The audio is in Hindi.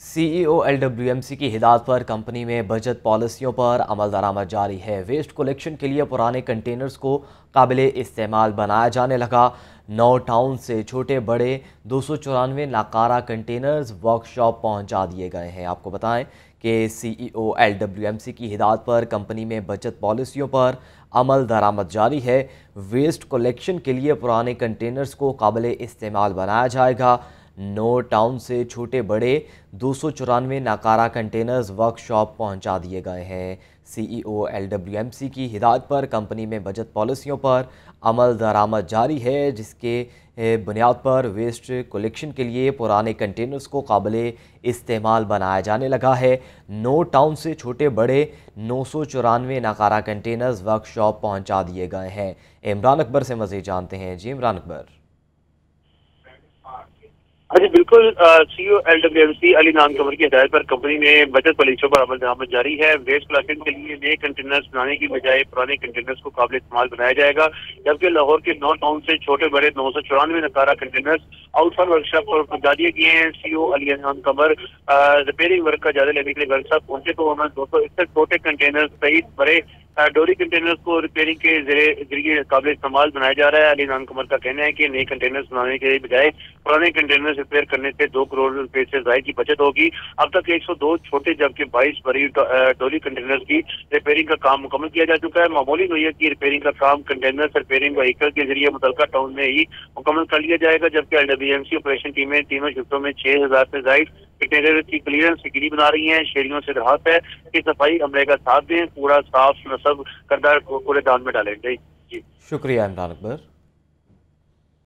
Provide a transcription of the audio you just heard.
सीईओ एलडब्ल्यूएमसी की हिदायत पर कंपनी में बचत पॉलिसियों पर अमल दरामद जारी है। वेस्ट कलेक्शन के लिए पुराने कंटेनर्स को काबिल इस्तेमाल बनाया जाने लगा। नौ टाउन से छोटे, बड़े दो सौ चौरानवे नाकारा कंटेनर्स वर्कशॉप पहुँचा दिए गए हैं। आपको बताएँ कि सीईओ एलडब्ल्यूएमसी की हिदायत पर कंपनी में बचत पॉलिसियों पर अमल दरामद जारी है। वेस्ट कलेक्शन के लिए पुराने कंटेनर्स को काबिल इस्तेमाल बनाया जाएगा। नो टाउन से छोटे बड़े दो सौ चौरानवे नाकारा कंटेनर्स वर्कशॉप पहुँचा दिए गए हैं। सीईओ एलडब्ल्यूएमसी की हिदायत पर कंपनी में बजट पॉलिसियों पर अमल दरामद जारी है, जिसके बुनियाद पर वेस्ट कलेक्शन के लिए पुराने कंटेनर्स को काबिल इस्तेमाल बनाया जाने लगा है। नो टाउन से छोटे बड़े नौ सौ चौरानवे नाकारा कंटेनर्स वर्कशॉप पहुँचा दिए गए हैं। इमरान अकबर से मज़ीद जानते हैं। जी, इमरान अकबर। जी, बिल्कुल सीईओ एलडब्ल्यूएमसी अली नाम कमर की हदायत पर कंपनी ने बचत पॉलिसियों पर अमल दरामद जारी है। वेस्ट कलेक्शन के लिए नए कंटेनर्स बनाने की बजाय पुराने कंटेनर्स को काबिल इस्तेमाल बनाया जाएगा, जबकि लाहौर के नौ टाउन से छोटे बड़े नौ सौ चौरानवे नकारा कंटेनर्स आउटफॉर वर्कशॉप पर पहुँचा दिए गए हैं। सीईओ अली नाम कमर रिपेयरिंग वर्क का जायजा लेने के लिए वर्कशॉप पहुँचे तो उन्होंने दो सौ इकसठ छोटे कंटेनर सहित बड़े डोरी कंटेनर्स को रिपेयरिंग के ज़रिए काबिल इस्तेमाल बनाया जा रहा है। अली नान कमर का कहना है कि नए कंटेनर्स बनाने के बजाय पुराने कंटेनर्स रिपेयर करने से दो करोड़ रुपए से ज़्यादा की बचत होगी। अब तक 102 छोटे जबकि 22 बड़ी डोरी कंटेनर्स की रिपेयरिंग का काम मुकम्मल किया जा चुका है। मामूली नोयत की रिपेयरिंग का काम कंटेनर रिपेयरिंग व्हीकल के ज़रिए मुतल टाउन में ही मुकम्मल कर लिया जाएगा, जबकि एल ऑपरेशन टीमें तीनों शिफ्टों में छह हज़ार से जायद कंटेनर की क्लियरेंस यकीनी बना रही है। शेरियों से राहत है। कि सफ़ाई अमले का साथ दें, पूरा साफ़ नसब करदार कूड़ेदान में डालेंगे जी। शुक्रिया इमरान अकबर